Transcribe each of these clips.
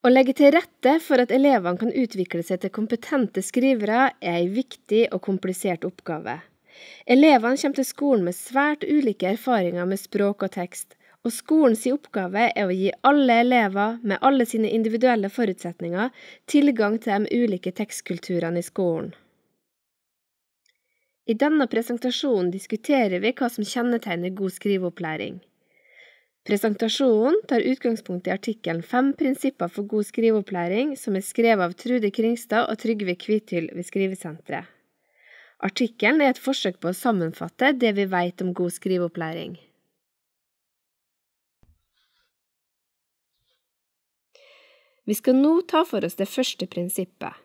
Å legge til rette for at elevene kan utvikle seg til kompetente skrivere, er en viktig og komplisert oppgave. Elevene kommer til skolen med svært ulike erfaringer med språk og tekst, og skolens oppgave er å gi alle elever, med alle sine individuelle forutsetninger, tilgang til de ulike tekstkulturene i skolen. I denne presentasjonen diskuterer vi hva som kjennetegner god skriveopplæring. Presentasjonen tar utgangspunkt i artikkelen Fem prinsipper for god skriveopplæring, som er skrevet av Trude Kringstad og Trygve Kvithyll ved Skrivesenteret. Artikkelen er et forsøk på å sammenfatte det vi vet om god skriveopplæring. Vi skal nå ta for oss det første prinsippet.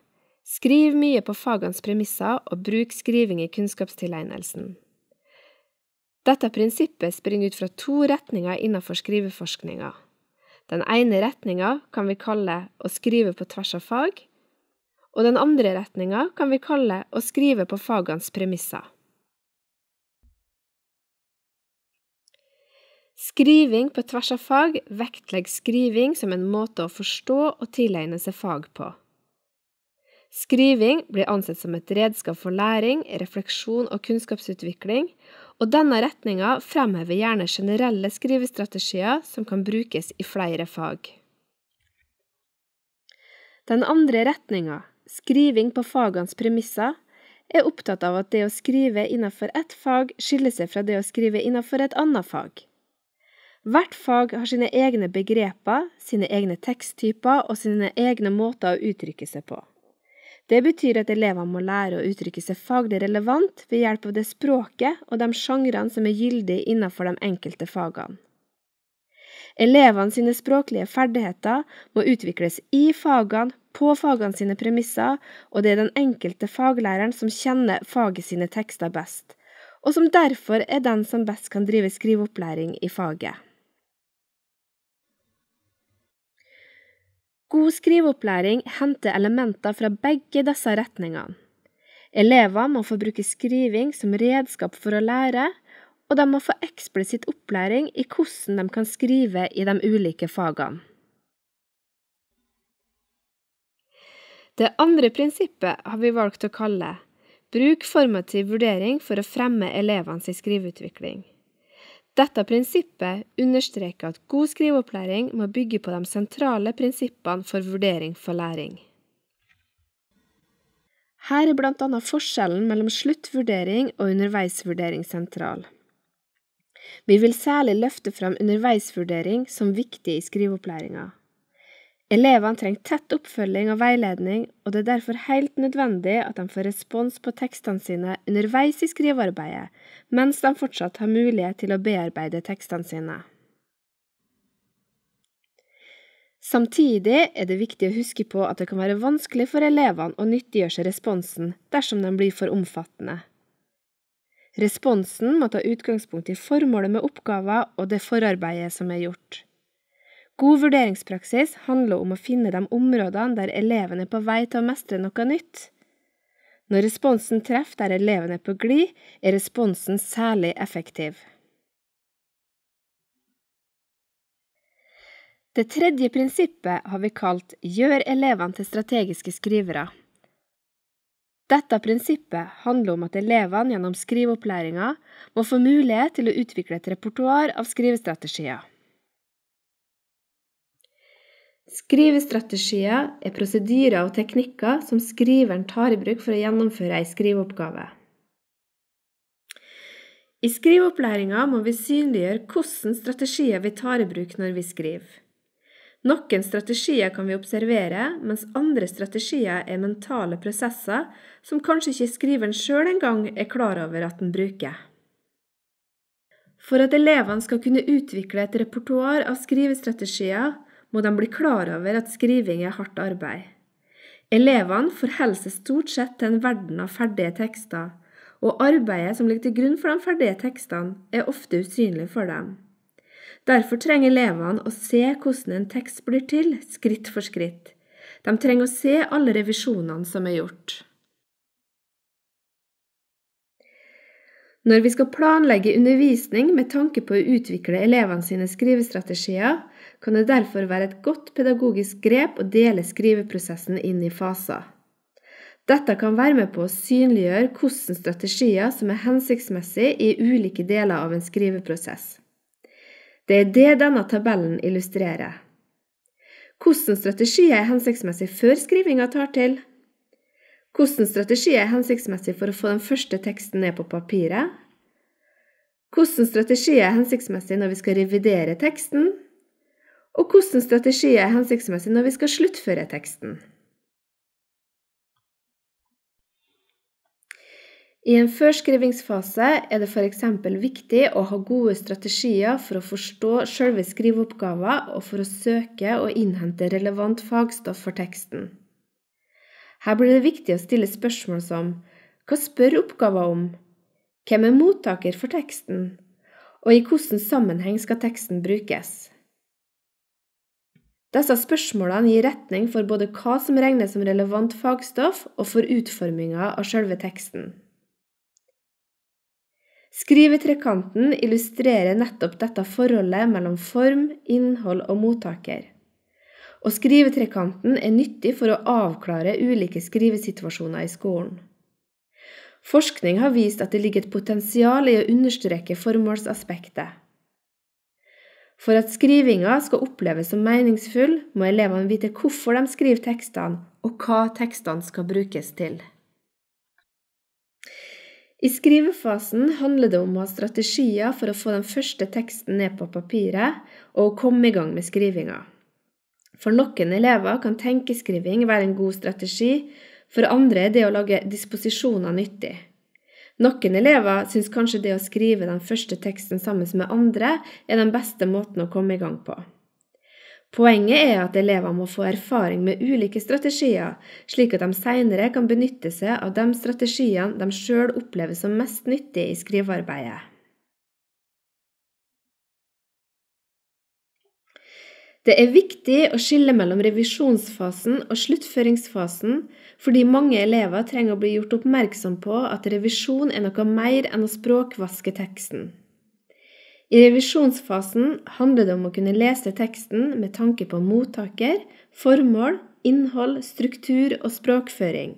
Skriv mye på fagenes premisser, og bruk skriving i kunnskapstilegnelsen. Dette prinsippet springer ut fra to retninger innenfor skriveforskninga. Den ene retninga kan vi kalle å skrive på tvers av fag, og den andre retninga kan vi kalle å skrive på fagenes premisser. Skriving på tvers av fag vektlegger skriving som en måte å forstå og tilegne seg fag på. Skriving blir ansett som et redskap for læring, refleksjon og kunnskapsutvikling, og denne retninga fremhever gjerne generelle skrivestrategier som kan brukes i flere fag. Den andre retninga, skriving på fagenes premisser, er opptatt av at det å skrive innenfor ett fag skiller seg fra det å skrive innenfor et annet fag. Hvert fag har sine egne begreper, sine egne teksttyper og sine egne måter å uttrykke seg på. Det betyr at elevene må lære å uttrykke seg faglig relevant ved hjelp av det språket og de sjangrene som er gyldige innenfor de enkelte fagene. Elevene sine språklige ferdigheter må utvikles i fagene, på fagene sine premisser, og det er den enkelte faglæreren som kjenner faget sine tekster best, og som derfor er den som best kan drive skriveopplæring i faget. God skriveopplæring henter elementer fra begge disse retningene. Elever må få bruke skriving som redskap for å lære, og de må få eksplisitt opplæring i hvordan de kan skrive i de ulike fagene. Det andre prinsippet har vi valgt å kalle Bruk formativ vurdering for å fremme elevenes skriveutvikling. Dette prinsippet understreker at god skriveopplæring må bygge på de sentrale prinsippene for vurdering for læring. Her er blant annet forskjellen mellom sluttvurdering og underveisvurdering sentral. Vi vil særlig løfte fram underveisvurdering som viktig i skriveopplæringa. Elevene trenger tett oppfølging og veiledning, og det er derfor helt nødvendig at de får respons på tekstene sine underveis i skrivearbeidet, mens de fortsatt har mulighet til å bearbeide tekstene sine. Samtidig er det viktig å huske på at det kan være vanskelig for elevene å nyttiggjøre seg responsen dersom den blir for omfattende. Responsen må ta utgangspunkt i formålet med oppgaven og det forarbeidet som er gjort. God vurderingspraksis handler om å finne de områdene der eleven er på vei til å mestre noe nytt. Når responsen treffer der eleven er på glid, er responsen særlig effektiv. Det tredje prinsippet har vi kalt Gjør elevene til strategiske skrivere. Dette prinsippet handler om at elevene gjennom skriveopplæringa må få mulighet til å utvikle et repertoar av skrivestrategier. Skrivestrategier er prosedyrer og teknikker som skriveren tar i bruk for å gjennomføre ei skriveoppgave. I skriveopplæringa må vi synliggjøre hvilke strategier vi tar i bruk når vi skriver. Noen strategier kan vi observere, mens andre strategier er mentale prosesser som kanskje ikke skriveren sjøl engang er klar over at den bruker. For at elevene skal kunne utvikle et repertoar av skrivestrategier, må de bli klar over at skriving er hardt arbeid. Elevene forholder seg stort sett til en verden av ferdige tekster, og arbeidet som ligger til grunn for de ferdige tekstene, er ofte usynlig for dem. Derfor trenger elevene å se hvordan en tekst blir til, skritt for skritt. De trenger å se alle revisjonene som er gjort. Når vi skal planlegge undervisning med tanke på å utvikle elevene sine skrivestrategier, kan det derfor være et godt pedagogisk grep å dele skriveprosessen inn i faser. Dette kan være med på å synliggjøre hvilke strategier som er hensiktsmessige i ulike deler av en skriveprosess. Det er det denne tabellen illustrerer. Hvilke strategier er hensiktsmessig før skrivinga tar til? Hvilke strategier er hensiktsmessig for å få den første teksten ned på papiret? Hvilke strategier er hensiktsmessig når vi skal revidere teksten? Og hvilken strategi er hensiktsmessig når vi skal sluttføre teksten? I en førskrivingsfase er det f.eks. viktig å ha gode strategier for å forstå selve skriveoppgaven og for å søke og innhente relevant fagstoff for teksten. Her blir det viktig å stille spørsmål som hva spør oppgaven om? Hvem er mottaker for teksten? Og i hvilken sammenheng skal teksten brukes? Disse spørsmålene gir retning for både hva som regnes som relevant fagstoff, og for utforminga av selve teksten. Skrivetrekanten illustrerer nettopp dette forholdet mellom form, innhold og mottaker og skrivetrekanten er nyttig for å avklare ulike skrivesituasjoner i skolen. Forskning har vist at det ligger et potensial i å understreke formålsaspektet. For at skrivinga skal oppleves som meningsfull, må elevene vite hvorfor de skriver tekstene, og hva tekstene skal brukes til. I skrivefasen handler det om å ha strategier for å få den første teksten ned på papiret, og å komme i gang med skrivinga. For noen elever kan tenkeskriving være en god strategi, for andre er det å lage disposisjoner nyttig. Noen elever syns kanskje det å skrive den første teksten sammen med andre er den beste måten å komme i gang på. Poenget er at elever må få erfaring med ulike strategier, slik at de senere kan benytte seg av de strategiene de sjøl opplever som mest nyttig i skrivearbeidet. Det er viktig å skille mellom revisjonsfasen og sluttføringsfasen, fordi mange elever trenger å bli gjort oppmerksom på at revisjon er noe mer enn å språkvaske teksten. I revisjonsfasen handler det om å kunne lese teksten med tanke på mottaker, formål, innhold, struktur og språkføring.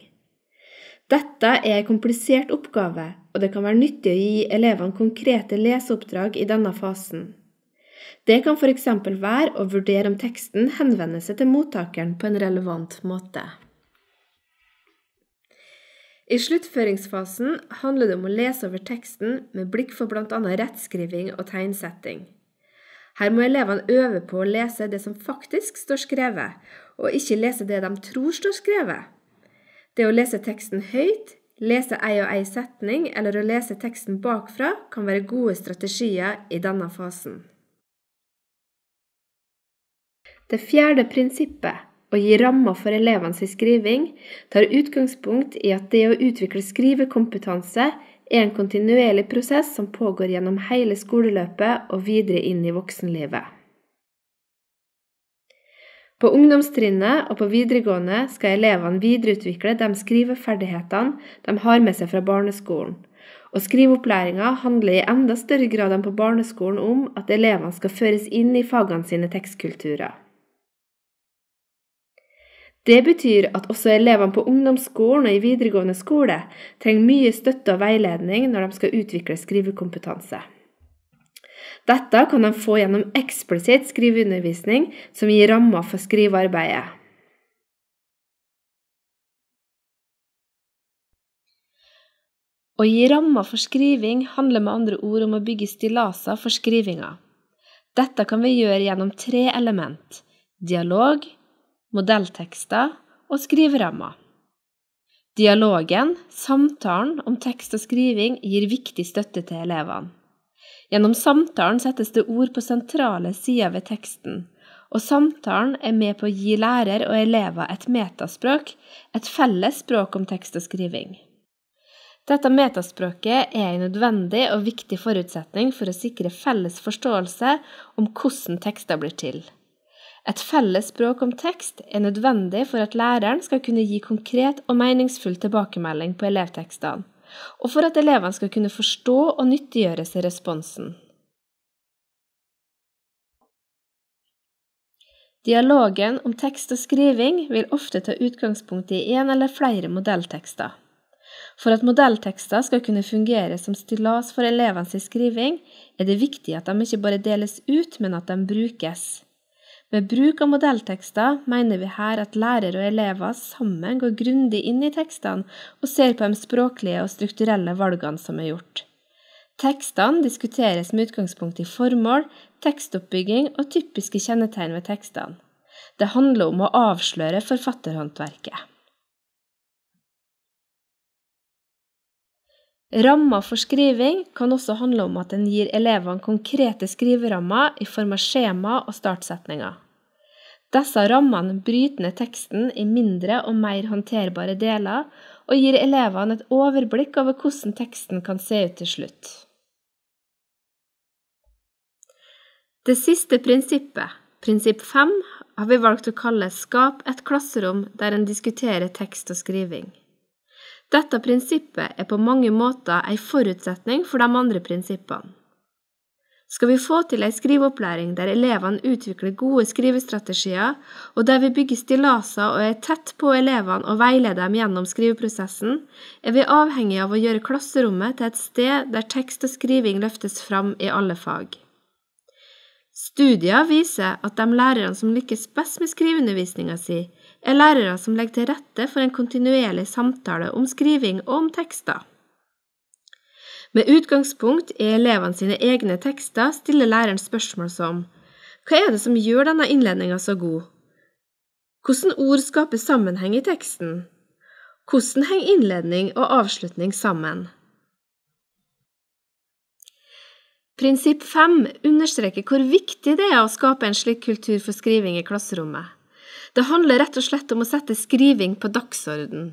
Dette er en komplisert oppgave, og det kan være nyttig å gi elevene konkrete leseoppdrag i denne fasen. Det kan f.eks. være å vurdere om teksten henvender seg til mottakeren på en relevant måte. I sluttføringsfasen handler det om å lese over teksten med blikk for bl.a. rettskriving og tegnsetting. Her må elevene øve på å lese det som faktisk står skrevet, og ikke lese det de tror står skrevet. Det å lese teksten høyt, lese ei og ei setning eller å lese teksten bakfra kan være gode strategier i denne fasen. Det fjerde prinsippet, å gi rammer for elevenes skriving, tar utgangspunkt i at det å utvikle skrivekompetanse er en kontinuerlig prosess som pågår gjennom hele skoleløpet og videre inn i voksenlivet. På ungdomstrinnet og på videregående skal elevene videreutvikle de skriveferdighetene de har med seg fra barneskolen, og skriveopplæringa handler i enda større grad enn på barneskolen om at elevene skal føres inn i fagene sine tekstkulturer. Det betyr at også elevene på ungdomsskolen og i videregående skole trenger mye støtte og veiledning når de skal utvikle skrivekompetanse. Dette kan de få gjennom eksplisitt skriveundervisning som gir rammer for skrivearbeidet. Å gi rammer for skriving handler med andre ord om å bygge stillaser for skrivinga. Dette kan vi gjøre gjennom tre element – dialog, modelltekster og skriverammer. Dialogen, samtalen om tekst og skriving, gir viktig støtte til elevene. Gjennom samtalen settes det ord på sentrale sider ved teksten, og samtalen er med på å gi lærer og elever et metaspråk, et felles språk om tekst og skriving. Dette metaspråket er en nødvendig og viktig forutsetning for å sikre felles forståelse om hvordan tekster blir til. Et felles språk om tekst er nødvendig for at læreren skal kunne gi konkret og meningsfull tilbakemelding på elevtekstene, og for at elevene skal kunne forstå og nyttiggjøre seg responsen. Dialogen om tekst og skriving vil ofte ta utgangspunkt i en eller flere modelltekster. For at modelltekster skal kunne fungere som stillas for elevenes skriving, er det viktig at de ikke bare deles ut, men at de brukes. Ved bruk av modelltekster mener vi her at lærer og elever sammen går grundig inn i tekstene og ser på de språklige og strukturelle valgene som er gjort. Tekstene diskuteres med utgangspunkt i formål, tekstoppbygging og typiske kjennetegn ved tekstene. Det handler om å avsløre forfatterhåndverket. Rammer for skriving kan også handle om at en gir elevene konkrete skriverammer i form av skjema og startsetninger. Disse rammene bryter ned teksten i mindre og mer håndterbare deler, og gir elevene et overblikk over hvordan teksten kan se ut til slutt. Det siste prinsippet, prinsipp fem, har vi valgt å kalle Skap et klasserom der en diskuterer tekst og skriving. Dette prinsippet er på mange måter en forutsetning for de andre prinsippene. Skal vi få til en skriveopplæring der elevene utvikler gode skrivestrategier, og der vi bygger stillaser og er tett på elevene og veileder dem gjennom skriveprosessen, er vi avhengig av å gjøre klasserommet til et sted der tekst og skriving løftes fram i alle fag. Studier viser at de lærerne som lykkes best med skriveundervisninga si, er lærere som legger til rette for en kontinuerlig samtale om skriving og om tekster. Med utgangspunkt i elevene sine egne tekster stiller læreren spørsmål som Hva er det som gjør denne innledninga så god? Hvordan ord skaper sammenheng i teksten? Hvordan henger innledning og avslutning sammen? Prinsipp 5 understreker hvor viktig det er å skape en slik kultur for skriving i klasserommet. Det handler rett og slett om å sette skriving på dagsorden.